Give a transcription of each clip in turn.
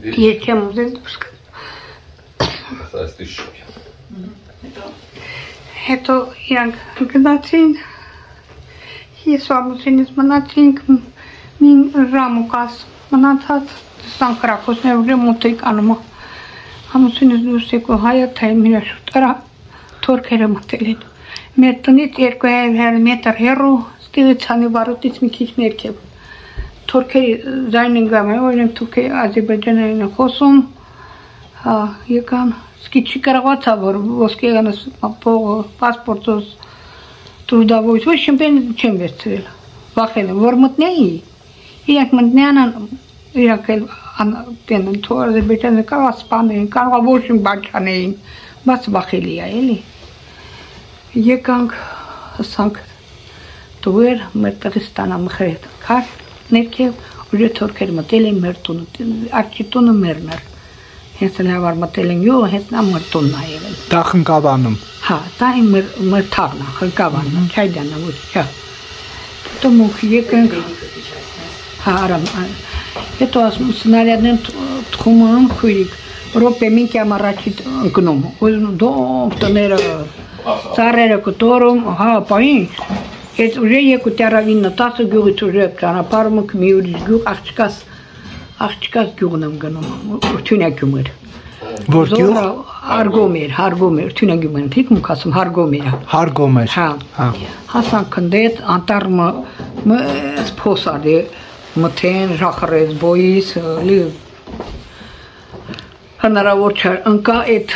Երկեմ ուզեն դուրս գա։ Հետո իրանք գնացին, ես ու ամուսինս մնացինք մին ժամուկաս մնացած ստան կրակոսներ ուժը մոտիկ անումը։ Ամուսինս դուրս եկու հայը թայ միրա շուտարա թորքերը մտել են։ Մեր տնից երկու մետր հեռու ստիղից հանի վարոտից մի քիչ ներքև թուրքերի զայնին գամ է, օրինակ թուրքի Ադրբեջանային խոսում, հա, եկան, սկի չի կարողացա, որ ոսկեգանս փողը, պասպորտոս трудовой, ոչ չեմպեն չեմ վերցրել։ Վախել եմ, որ մտնեի, իրանք մտնեան իրանք էլ տենն թող Ադրբեջանը կարող սպանեին, կարող ոչ իմ բաչանեին, բայց վախելի է, էլի։ Եկանք, հսանք դուր մեր տեղի ստանամ խրետ, քար ներքև ուժը թորքեր մտել են մեր տունը, արջի տունը մերն էր։ Հենց լավար մտել են յուղը, հենց նա մեր տունն ա եղել։ Դա խնկավանում։ Հա, դա իմ մեր մեր թաղն է, խնկավանը, չայդանա ոչ, հա։ Հետո մուք եկենք։ Հա, արամ։ Հետո ասում սնարյադն թխումը քույրիկ, ռոպե մի կամ առաջի ընկնում։ Ուզում դոմ տները ծառերը կտորում, հա, պային Ես ուժե եկու տերավինը 10 գյուղից ուժե ճանապարհում մի ուրիշ գյուղ աղջկաս աղջկաս գյուղն եմ գնում թյունակյում էր Որ գյուղ? Հարգոմեր, Հարգոմեր, թյունակյում եմ թիքում ասում Հարգոմեր։ Հարգոմեր։ Հա։ Հա։ Հասան կնդետ անտարմը մս փոսարի մթեն ժախրեց բոյիս լի հնարավոր չէ ընկա այդ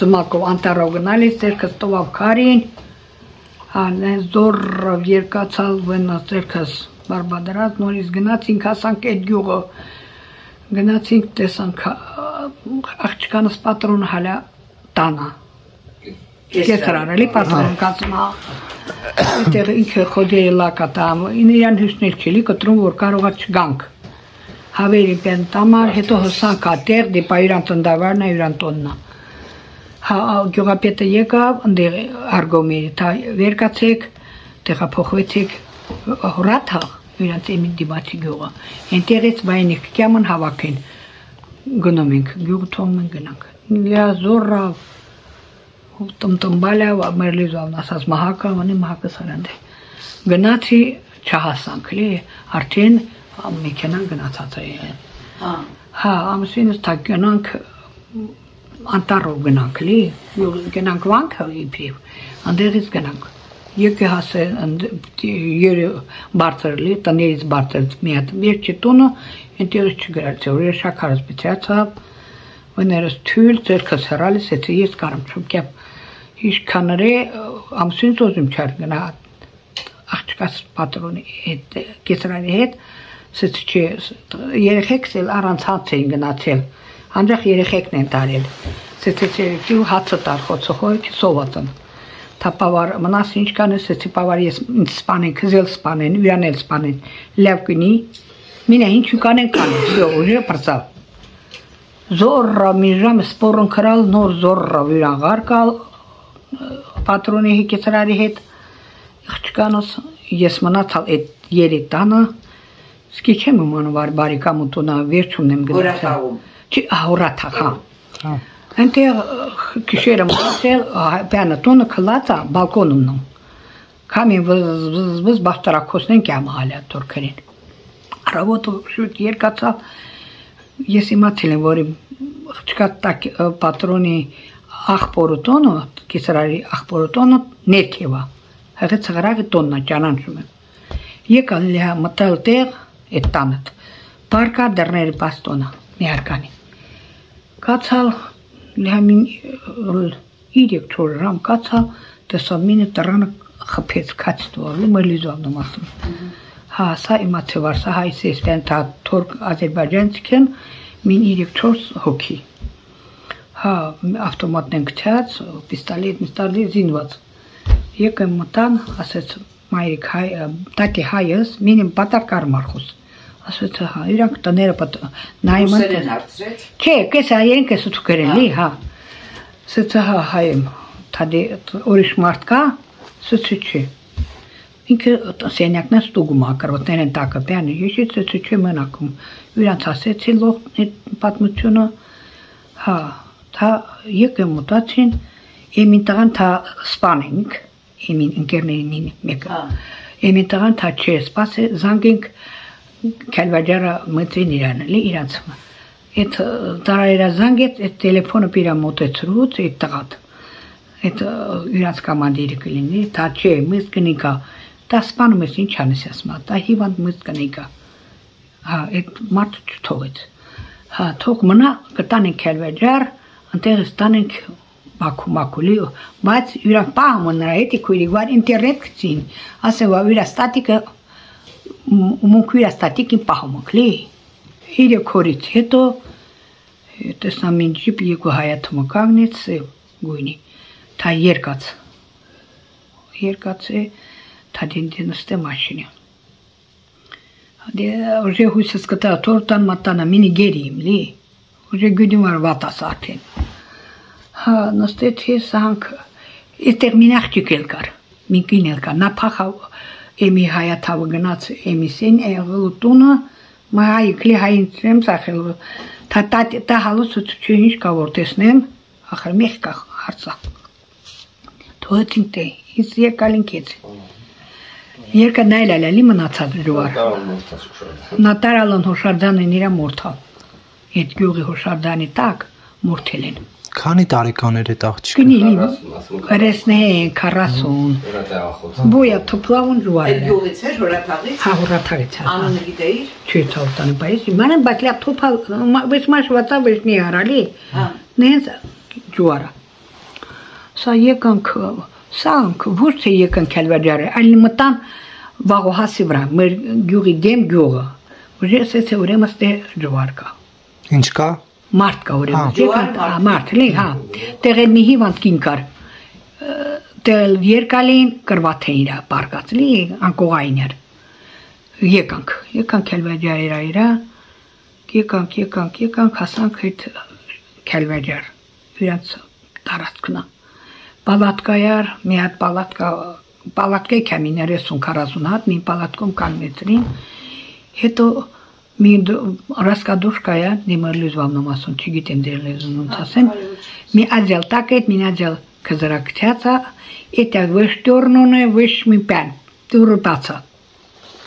ծմակով անտարով գնալիս ձերքս տվավ քարին Անեն զորով երկացալ վնասերքս բարբադրած նորից գնացինք հասանք այդ գյուղը գնացինք տեսանք աղջկանս պատրոն հալա տանա կեսրան էլի պատրոն կացմա այդտեղ ինքը խոդերի լակատամ իրան հյուսներ չելի կտրում որ կարողա չգանք հավերի պեն տամար հետո հսանք ատեղ դեպա իրան տնդավարն է իրան տոննա հա գյուղապետը եկավ, ընդեղ արգոմերի, դա վերկացեք, տեղափոխվեցեք հորաթա, իրանց եմի դիմացի գյուղը։ Այնտեղից վայնիկ կյաման հավաքեն, գնում ենք, գյուղ թողում են գնանք։ Լիա զորը տմտմբալա մեր լիզավն ասած մահակը, ոնի մահակը սարանդե։ Գնացի չհասանք, լի, արդեն մեքենան գնացած է։ Հա։ Հա, ամսինս թակյոնանք անտարով գնանք լի, գնանք վանքը իբրև, անդեղից գնանք։ Եկե հասել երը բարձր լի, տներից բարձր մի հատ վերջի տունը, ընտերս չգրած է, որ շաքարս բիցացավ, վներս թույլ, ձերքս հրալիս, եթե ես կարամ չուկեմ, իշքաները ամսին զոզում չար գնա, աղջկաս պատրոնի հետ, կեսրանի հետ, սեծ չէ, երեխեքս էլ առանց հաց էին գնացել, Անջախ երեխեքն են տարել։ Սեցեցի հացը տար խոցոխոյ սովացան։ Թապավար մնաս ինչ կանես, սեցի պավար ես սպանեն, քզել սպանեն, ուրանել սպանեն։ Լավ կնի։ Մինա ինչ կանեն կանեն, всё, уже պրծավ։ Զորը մի ժամ սպորն քրալ, նոր զորը վիրան գարկալ պատրոնի հիկեցրարի հետ։ Աղջկանոս ես մնացալ այդ երի տանը։ Սկի չեմ իմանում բարիկամ ու տունա վերջումն եմ գնացել։ Որակաում Չի հորաթախ, հա։ Այնտեղ քիշերը մտել, բանը տոնը քլացա բալկոնում նո։ Կամին վզ բախտարակոսնեն կյամ հալա թուրքերին։ Առավոտը շուտ երկացա ես իմացել եմ, որ չկա տակ պատրոնի աղբորոտոնը, կիսարարի աղբորոտոնը ներքևա։ Հեղի ծղրագի տոննա ճանանչում եմ։ Եկալ լիհա մտալ տեղ այդ տանը։ Պարկա դռների պաստոնա, միարկանի։ Կացալ լիհամին իրեք չոր ռամ կացալ, տեսավ մինը տրանը խփեց քաց տուալու մելիզովն մասում։ Հա, սա իմացե վար, սա հայ սեստեն թա թուրք ադրբեջանցքեն մին իրեք չոր հոգի։ Հա, ավտոմատն են գցած, պիստոլետ, պիստոլետ զինված։ Եկեմ մտան, ասեց մայրիկ հայ, տակի հայս, մինիմ պատակար մարխուս ասեցա հա իրանք տները նայում են չէ քեզ հայերեն քեզ ու գրելի հա ասեցա հա հայեմ թադի դե, օրիշ մարդ կա ասեցի չի ինքը սենյակն է ստուգում հա, ակրոտներ են տակը բյանը ես ասեցի չի մնակում իրանց ասեցի լող պատմությունը հա թա եկեմ մտածին իմ ինտան թա սպանենք իմ ընկերներին մեկը հա։ իմ ինտան թա չէ սպասե զանգենք քալվաջարա մտվին իրան, լի իրանց։ Այդ տարայրա զանգեց, այդ տելեֆոնը պիրա մոտեցրուց, այդ տղատ։ Այդ իրանց կոմանդիրը կլինի, տա չէ, միս կնիկա։ Դա սպանում ես ինչ անես ասմա, դա հիվանդ միս կնիկա։ Հա, այդ մարդը չթողեց։ Հա, թող մնա, կտանենք քալվաջար, ընտեղ ստանենք մակումակուլի, բայց իրա պահը մնրա, էտի քույրի, վար ինտերնետ գցին, ասեვა իրա ստատիկը մունքույրա ստատիկին պահում կլի իրե քորից հետո տեսնամ ինչ ջիպ եկու հայաթումը կանգնեց գույնի թա երկած երկած է թա դինտինստե մաշինը Դե ուժե հույսս կտա տորտան մատանա մինի գերիմ լի ուժե գյուդում արվատաս արդեն Հա, նստեց ես հանք այդտեղ մի աղջիկ էլ կար։ Մի կին էլ կար։ Նա փախա էմի հայաթավը գնաց էմիսին եղել տունը մայ քլի հայն ծեմ սախել թա տա տա հալուսը չէ ինչ կա որ տեսնեմ ախր մեխ կա հարցա թողեցին թե ის եկալինքից Երկը նայլալա լի մնացած ջուար Նատարալն հոշարդանն իրա մորթա Այդ գյուղի հոշարդանի տակ մորթել են Քանի տարեկան էր այդ աղջիկը։ Կնի Ռեսնե 40 Բոյա թոփլավուն ջուար Այդ գյուղից էր հորաթաղից։ Հա հորաթաղից հա Անունը գիտեիր։ Չի թողտան բայց մանը բակլա թոփալ բայց մաշ վատա վեշնի արալի Հա։ նենց ջուարա Սա եկանք սանք ոչ թե եկանք քալվաջարը այլ մտան վաղոհասի վրա մեր գյուղի դեմ գյուղը Ուժես է ուրեմն ստե ջուար կա Ինչ կա։ մարդ կա ուրեմն եկան մարդ։ մարդ լի հա տեղել մի հիվանդ կին կար տել երկալին կրվաթ է իրա պարկած լի անկողային էր եկանք եկանք քելվաջար իրա իրա եկանք եկանք եկանք հասանք այդ քելվաջար իրանց տարածքնա պալատկայար մի հատ պալատկա պալատկա կամին 30-40 հատ մի պալատկում կանգնեցրին հետո մի раскадушкая немерлюзвам ասում չգիտեմ դեր լեզուն ոնց ասեմ մի աջալ տակետ մի աջալ կզրակցածա это вы шторноне выш ми пен դուրտացա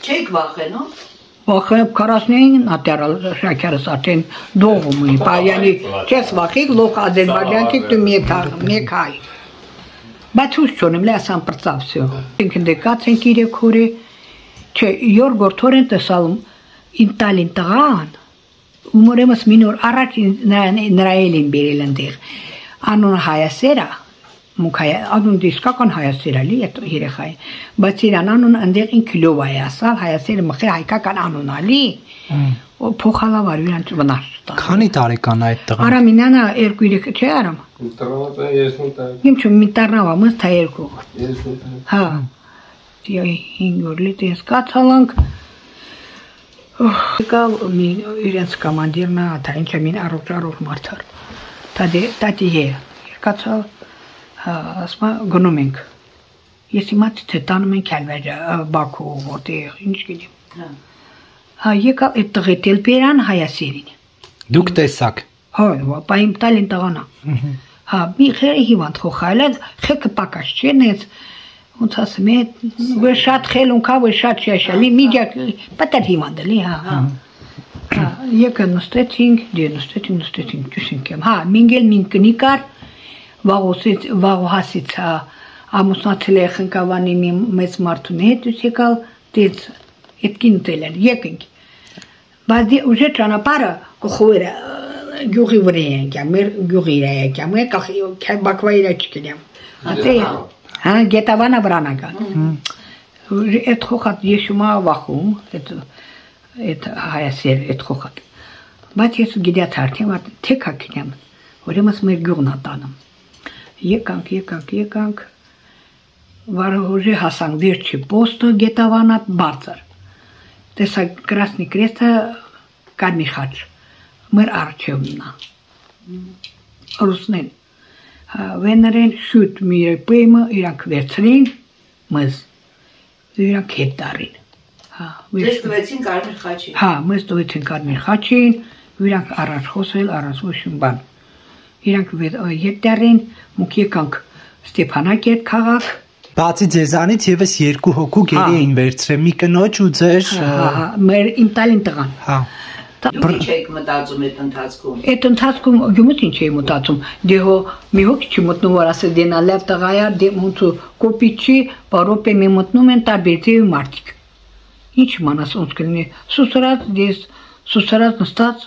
Չեք վախենում։ Վախը կարասնեին նատերալ շաքարս արդեն դողում է պայանի չես վախիկ լոք ադրբեջանքի դու մեկա մեկայ բայց ուշ չունեմ լեսան պրծավ всё ինքն դեկած են իրե քորի չէ յոր գորթորեն տեսալում ինտալին տղան ումորեմս մինոր առաջ նրա էլին բերել ընդեղ անուն հայասերա մուքայ անուն դիսկական հայասերալի այդ երեխայ բայց իրան անուն ընդեղ ինքը լովա է ասալ հայասերը մխի հայկական անունալի ու փոխալավար իրանց վնաս տա Քանի տարեկան այդ տղան։ Արամինանա երկու երեք չէ արամ Տրամած է 30 տարի։ իմ չու մի տարնավա մս թա երկու 30 տարի։ հա դիայ 5 օր լի տես կացալանք Կա մի իրենց կոմանդիրնա, դա ինչ է մին առողջ առողջ մարդար։ Տադի տատի է։ Երկացալ հա, ասма գնում ենք։ Ես իմաց թե տանում ենք Ալվեջա, Բաքու, որտեղ, ինչ գիտեմ։ Հա։ Հա, եկալ այդ տղի տելպերան հայասերին։ Դուք տեսակ։ Հա, պայմ տալին տղանա։ Հա, մի խերը հիվանդ խոխայլը, խելքը պակաշ չէ, նեց ոնց ասեմ, է վե շատ խելուն կա, վե շատ շաշալի, միջակ պատեր հիվանդելի, հա, հա։ Հա, եկա նստեցինք, դե նստեցինք, նստեցինք, ճուշինք եմ։ Հա, մինգել մին կնի կար, վաղոսից, վաղոհասից, հա, ամուսնացել է խնկավանի մի մեծ մարդուն հետ ուս եկալ, դից, այդ կին տելեն, եկենք։ Բայց դե ուժե ճանապարհը կխուերը գյուղի վրա ենք, մեր գյուղի վրա ենք, մեր կախի բակվա իրա չկնեմ։ Ատե, հա գետավանա վրանական այդ խոխատ ես շումա վախում այդ այդ հայասեր այդ խոխատ բայց ես գիդյա թարթեմ թե կակնեմ ուրեմն մեր գյուղն ատանում եկանք եկանք եկանք վարհորի հասանք վերջի պոստը գետավանա բարձր տեսա կրասնի կրեստը կարմի խաչ մեր արջևնա ռուսներն Վեներեն շուտ մի պեմը իրանք վերցրին մզ։ Իրանք հետ տարին։ Հա, վերջ- տվեցին կարմիր խաչի։ Հա, մեզ տվեցին կարմիր խաչին, իրանք առաջ խոսել, առանց ոչ մի բան։ Իրանք հետ տարին մուք եկանք Ստեփանակերտ քաղաք, Բացի ձեզանից եւս երկու հոգու Հա։ գերի էին վերցրել՝ մի կնոջ ու ձեր հա, հա, մեր իմ տալին տղան։ հա։ Դուք ինչ եք մտածում այդ ընթացքում։ Այդ ընթացքում յումուտ ինչ էի մտածում։ Դե հո մի հոգ չի մտնում որ ասել դենա լավ տղայա դե ոնց կոպիչի, բարոպե մի մտնում են տարբերտի մարդիկ։ Ինչ մանաս ոնց կլինի։ Սուսրած դես սուսրած նստած